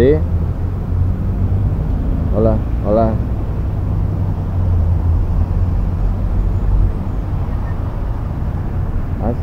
sí hola hola ah